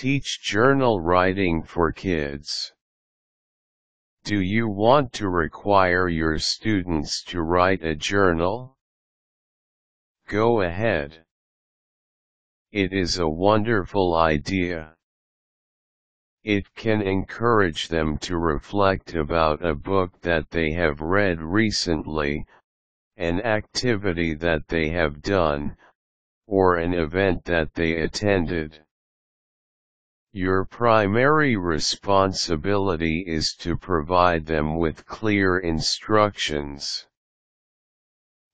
Teach journal writing for kids. Do you want to require your students to write a journal? Go ahead. It is a wonderful idea. It can encourage them to reflect about a book that they have read recently, an activity that they have done, or an event that they attended. Your primary responsibility is to provide them with clear instructions.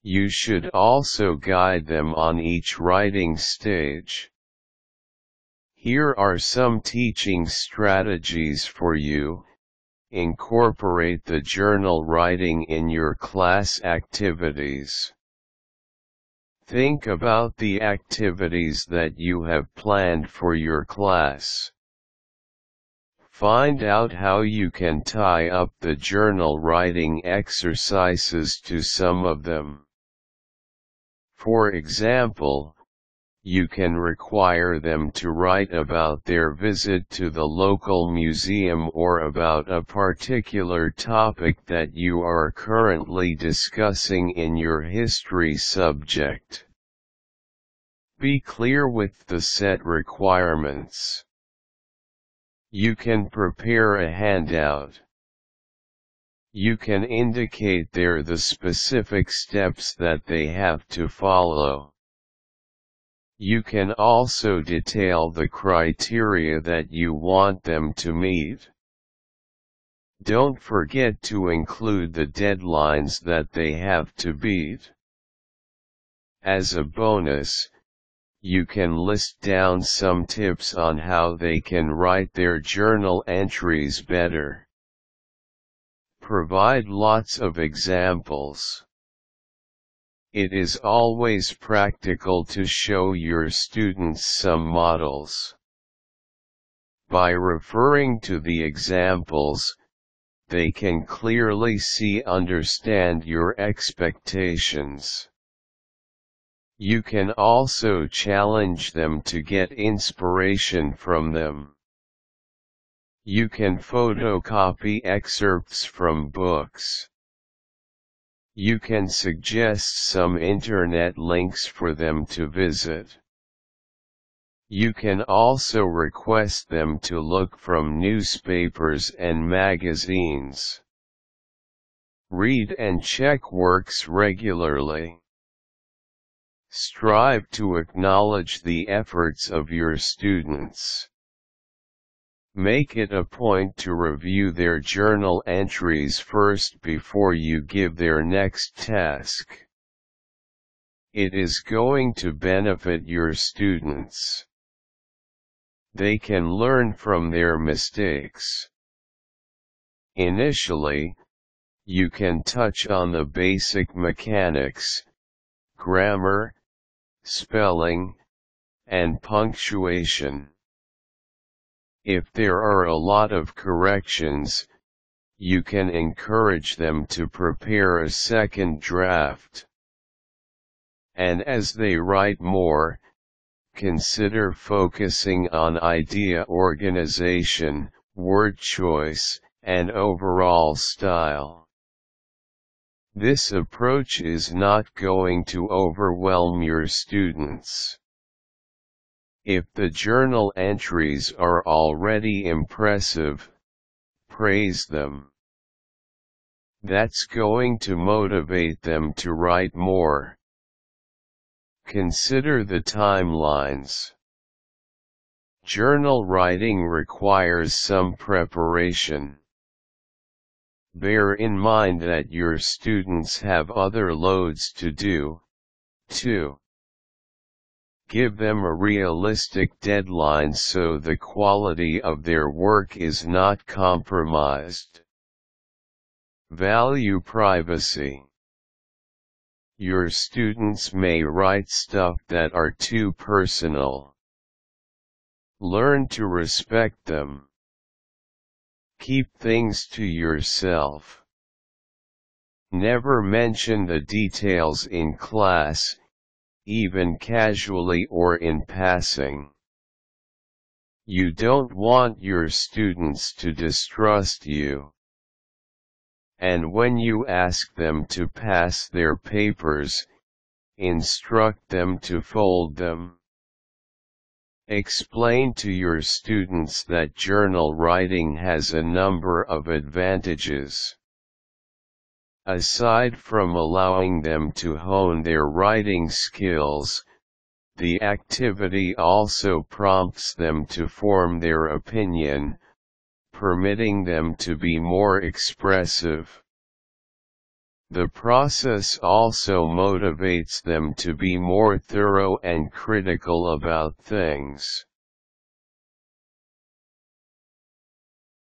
You should also guide them on each writing stage. Here are some teaching strategies for you. Incorporate the journal writing in your class activities. Think about the activities that you have planned for your class. Find out how you can tie up the journal writing exercises to some of them. For example, you can require them to write about their visit to the local museum or about a particular topic that you are currently discussing in your history subject. Be clear with the set requirements. You can prepare a handout. You can indicate there the specific steps that they have to follow. You can also detail the criteria that you want them to meet. Don't forget to include the deadlines that they have to beat. As a bonus, you can list down some tips on how they can write their journal entries better. Provide lots of examples. It is always practical to show your students some models. By referring to the examples, they can clearly see understand your expectations. You can also challenge them to get inspiration from them. You can photocopy excerpts from books. You can suggest some internet links for them to visit. You can also request them to look from newspapers and magazines. Read and check works regularly. Strive to acknowledge the efforts of your students. Make it a point to review their journal entries first before you give their next task. It is going to benefit your students. They can learn from their mistakes. Initially, you can touch on the basic mechanics, grammar, spelling, and punctuation. If there are a lot of corrections, you can encourage them to prepare a second draft. And as they write more, consider focusing on idea organization, word choice, and overall style. This approach is not going to overwhelm your students. If the journal entries are already impressive, praise them. That's going to motivate them to write more. Consider the timelines. Journal writing requires some preparation. Bear in mind that your students have other loads to do, too. Give them a realistic deadline so the quality of their work is not compromised. Value privacy. Your students may write stuff that are too personal. Learn to respect them. Keep things to yourself. Never mention the details in class, even casually or in passing. You don't want your students to distrust you. And when you ask them to pass their papers, instruct them to fold them. Explain to your students that journal writing has a number of advantages. Aside from allowing them to hone their writing skills, the activity also prompts them to form their opinion, permitting them to be more expressive. The process also motivates them to be more thorough and critical about things.